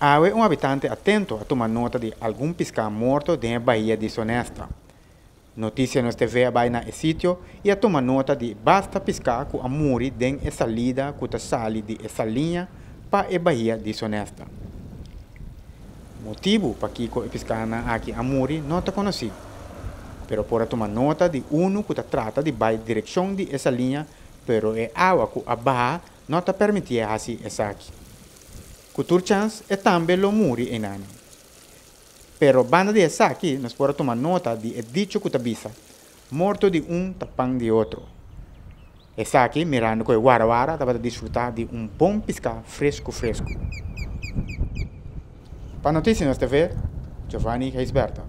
Awe um habitante atento a tomar nota de algum pescar morto da Bahia desonesta. Notícia nos TV vai na sítio e a tomar nota de basta pescar com a muri dentro essa lida que a sali de essa linha para a Bahia desonesta. Motivo para que o pescar na aqui a muri não está conhecido. Pero por tomar nota de uno que trata de vai direção de essa linha, pero é água que a barra não está permitia assim essa aqui. Couture-Chance e anche lo muri anni. Però banda di Esaki non può tomare nota di Edicio Cutabisa, morto di un tappan di altro. Esaki, mirando con Warawara, doveva disfruttare di un buon pisca fresco fresco. Pa notizie nostre, Giovanni Heisberta.